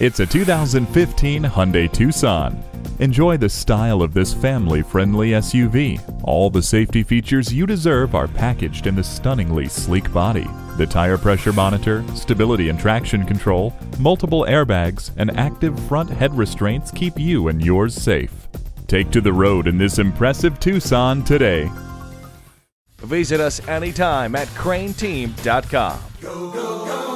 It's a 2015 Hyundai Tucson. Enjoy the style of this family-friendly SUV. All the safety features you deserve are packaged in the stunningly sleek body. The tire pressure monitor, stability and traction control, multiple airbags, and active front head restraints keep you and yours safe. Take to the road in this impressive Tucson today. Visit us anytime at crainteam.com. Go, go, go.